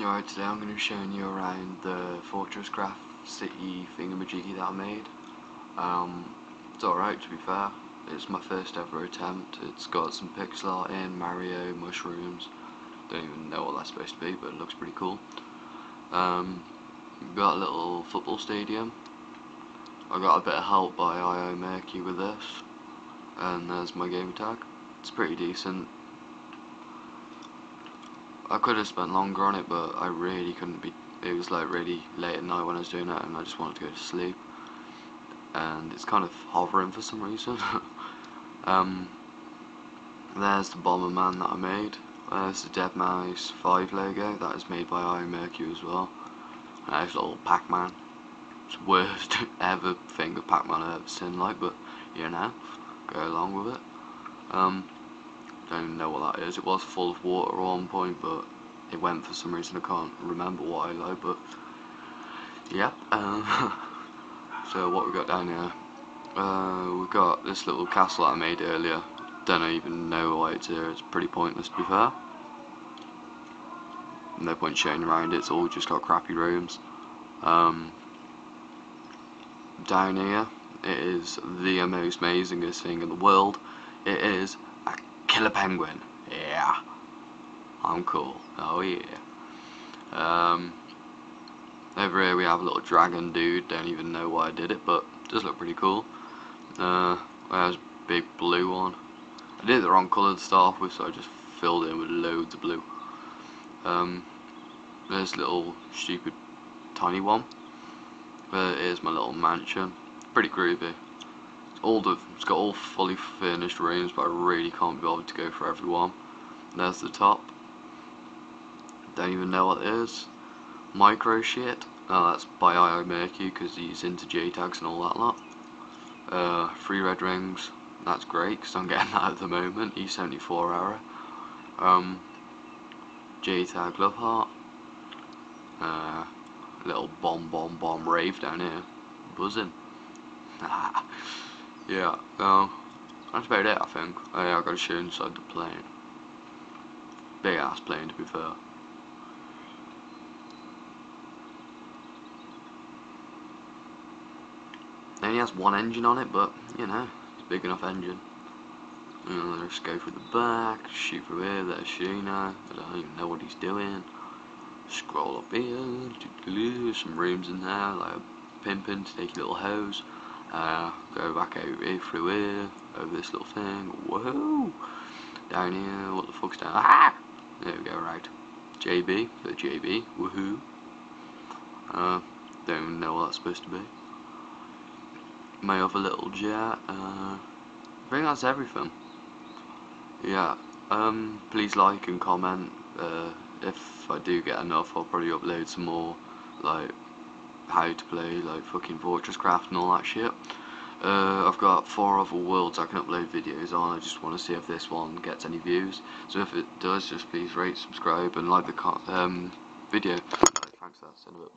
Alright, today I'm going to be showing you around the FortressCraft City thingamajiggy that I made. Um, it's alright to be fair, it's my first ever attempt, it's got some pixel art in, Mario, mushrooms, don't even know what that's supposed to be but it looks pretty cool. Um, got a little football stadium, I got a bit of help by IO Mercury with this, and there's my game tag, it's pretty decent, I could have spent longer on it, but I really couldn't be. It was like really late at night when I was doing it, and I just wanted to go to sleep. And it's kind of hovering for some reason. um, there's the Bomberman that I made. There's the Deadmau5 5 logo that is made by IO Mercury as well. And there's little Pac-Man. It's the worst ever thing of Pac-Man I've ever seen, like, but you know, go along with it. Um, don't know what that is. It was full of water at one point, but it went for some reason. I can't remember why though, but yep. Um, so what we got down here? Uh, we've got this little castle that I made earlier. Don't even know why it's here. It's pretty pointless to be fair. No point showing around it. It's all just got crappy rooms. Um, down here, it is the most amazingest thing in the world. It is kill a penguin. Yeah. I'm cool. Oh yeah. Um, over here we have a little dragon dude. Don't even know why I did it, but it does look pretty cool. Uh, there's a big blue one. I did the wrong colour to start off with, so I just filled in with loads of blue. Um, there's little stupid tiny one. There is my little mansion. Pretty groovy all the it's got all fully furnished rooms, but I really can't be bothered to go for everyone. There's the top. Don't even know what it is. Micro shit. Oh, that's by IO Mercury because he's into JTAGs and all that lot. Uh, three red rings. That's great because I'm getting that at the moment. E74 error. Um, JTAG Love Heart. Uh, little bomb bomb bomb rave down here. Buzzing. Yeah, well, that's about it, I think. Oh, yeah, I gotta show inside the plane. Big ass plane, to be fair. It only has one engine on it, but, you know, it's a big enough engine. Let's go through the back, shoot through here, there's Sheena, I don't even know what he's doing. Scroll up here, some rooms in there, like a take your little hose. Uh, go back over here, through here, over this little thing. Whoa! Down here, what the fuck's down? Ah! There we go, right. JB, the JB, woohoo. Uh, don't even know what that's supposed to be. My other little jet, uh, I think that's everything. Yeah, um, please like and comment, uh, if I do get enough, I'll probably upload some more, like, how to play like fucking FortressCraft and all that shit. Uh, I've got four other worlds I can upload videos on. I just want to see if this one gets any views. So if it does, just please rate, subscribe, and like the um, video. Thanks for that.